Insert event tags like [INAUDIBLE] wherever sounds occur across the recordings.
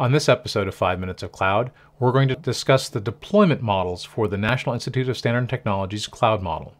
On this episode of 5 Minutes of Cloud, we're going to discuss the deployment models for the National Institute of Standard and Technology's cloud model.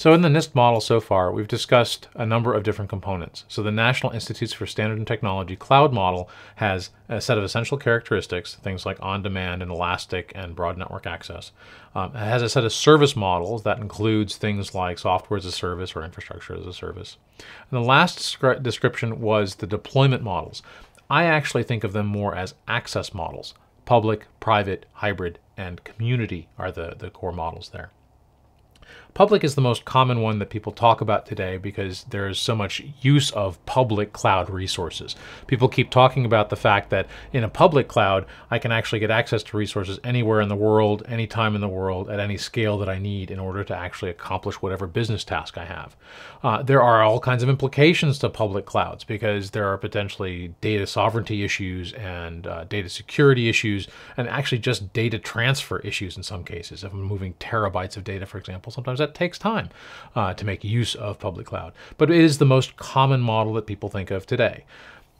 So in the NIST model so far, we've discussed a number of different components. So the National Institutes for Standard and Technology cloud model has a set of essential characteristics, things like on-demand and elastic and broad network access. Um, it has a set of service models that includes things like software as a service or infrastructure as a service. And the last description was the deployment models. I actually think of them more as access models. Public, private, hybrid, and community are the, the core models there. Public is the most common one that people talk about today because there's so much use of public cloud resources. People keep talking about the fact that in a public cloud, I can actually get access to resources anywhere in the world, anytime in the world, at any scale that I need in order to actually accomplish whatever business task I have. Uh, there are all kinds of implications to public clouds because there are potentially data sovereignty issues and uh, data security issues, and actually just data transfer issues in some cases. If I'm moving terabytes of data, for example, sometimes that takes time uh, to make use of public cloud. But it is the most common model that people think of today.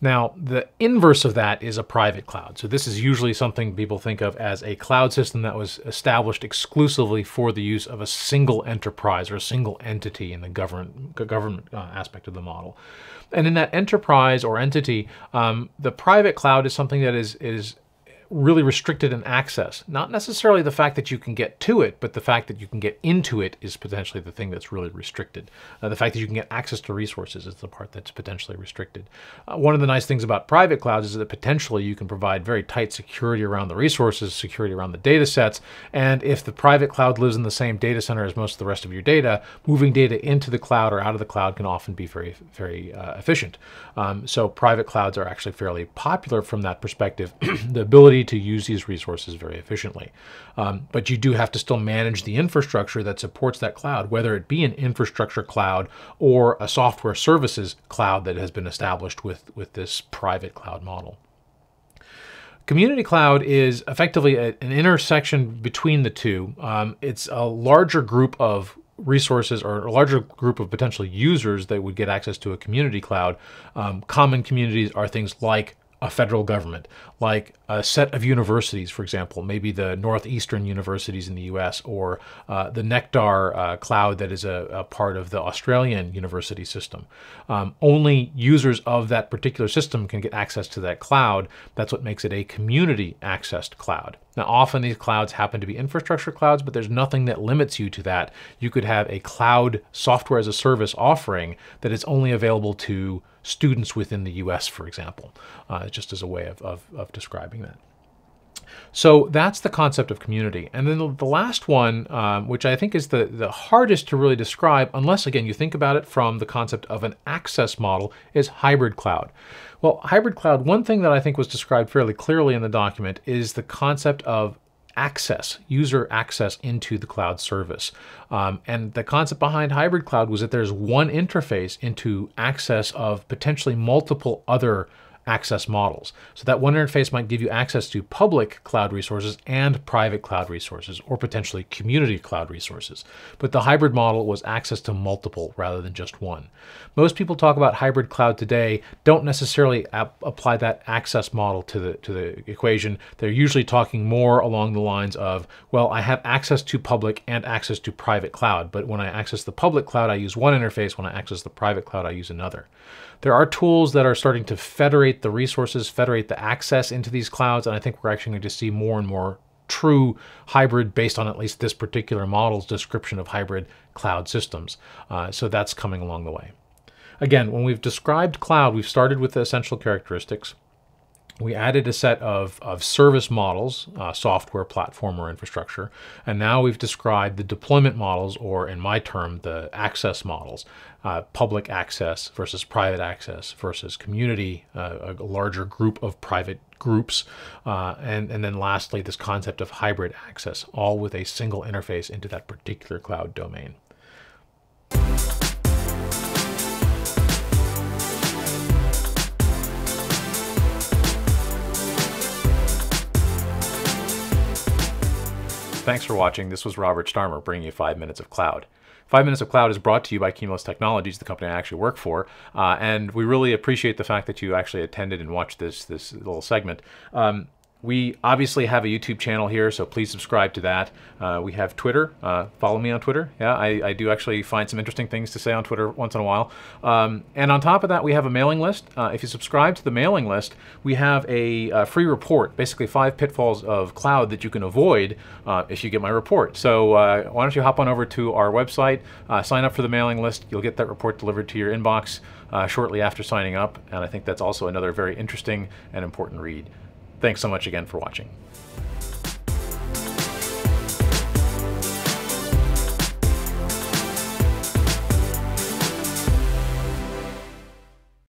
Now, the inverse of that is a private cloud. So this is usually something people think of as a cloud system that was established exclusively for the use of a single enterprise or a single entity in the government, government uh, aspect of the model. And in that enterprise or entity, um, the private cloud is something that is, is really restricted in access. Not necessarily the fact that you can get to it, but the fact that you can get into it is potentially the thing that's really restricted. Uh, the fact that you can get access to resources is the part that's potentially restricted. Uh, one of the nice things about private clouds is that potentially you can provide very tight security around the resources, security around the data sets, and if the private cloud lives in the same data center as most of the rest of your data, moving data into the cloud or out of the cloud can often be very, very uh, efficient. Um, so private clouds are actually fairly popular from that perspective. [CLEARS THROAT] the ability to use these resources very efficiently. Um, but you do have to still manage the infrastructure that supports that cloud, whether it be an infrastructure cloud or a software services cloud that has been established with, with this private cloud model. Community Cloud is effectively a, an intersection between the two. Um, it's a larger group of resources or a larger group of potential users that would get access to a community cloud. Um, common communities are things like a federal government, like a set of universities, for example, maybe the Northeastern universities in the US or uh, the Nectar uh, cloud that is a, a, part of the Australian university system. Um, only users of that particular system can get access to that cloud. That's what makes it a community accessed cloud. Now, often these clouds happen to be infrastructure clouds, but there's nothing that limits you to that. You could have a cloud software as a service offering that is only available to students within the US, for example, uh, just as a way of, of, of, describing that. So that's the concept of community. And then the, the last one, um, which I think is the, the hardest to really describe, unless, again, you think about it from the concept of an access model, is hybrid cloud. Well, hybrid cloud, one thing that I think was described fairly clearly in the document is the concept of access, user access into the cloud service. Um, and the concept behind hybrid cloud was that there's one interface into access of potentially multiple other access models. So that one interface might give you access to public cloud resources and private cloud resources, or potentially community cloud resources. But the hybrid model was access to multiple rather than just one. Most people talk about hybrid cloud today don't necessarily apply that access model to the, to the equation. They're usually talking more along the lines of, well, I have access to public and access to private cloud, but when I access the public cloud, I use one interface. When I access the private cloud, I use another. There are tools that are starting to federate the resources, federate the access into these clouds, and I think we're actually going to see more and more true hybrid based on at least this particular model's description of hybrid cloud systems. Uh, so that's coming along the way. Again, when we've described cloud, we've started with the essential characteristics we added a set of, of service models, uh, software, platform, or infrastructure, and now we've described the deployment models, or in my term, the access models, uh, public access versus private access versus community, uh, a larger group of private groups, uh, and, and then lastly, this concept of hybrid access, all with a single interface into that particular cloud domain. Thanks for watching. This was Robert Starmer bringing you 5 Minutes of Cloud. Five Minutes of Cloud is brought to you by Kumulus Technologies, the company I actually work for, uh, and we really appreciate the fact that you actually attended and watched this this little segment. Um, we obviously have a YouTube channel here, so please subscribe to that. Uh, we have Twitter. Uh, follow me on Twitter. Yeah, I, I, do actually find some interesting things to say on Twitter once in a while. Um, and on top of that, we have a mailing list. Uh, if you subscribe to the mailing list, we have a, a, free report, basically five pitfalls of cloud that you can avoid uh, if you get my report. So uh, why don't you hop on over to our website, uh, sign up for the mailing list. You'll get that report delivered to your inbox shortly after signing up. And I think that's also another very interesting and important read. Thanks so much again for watching.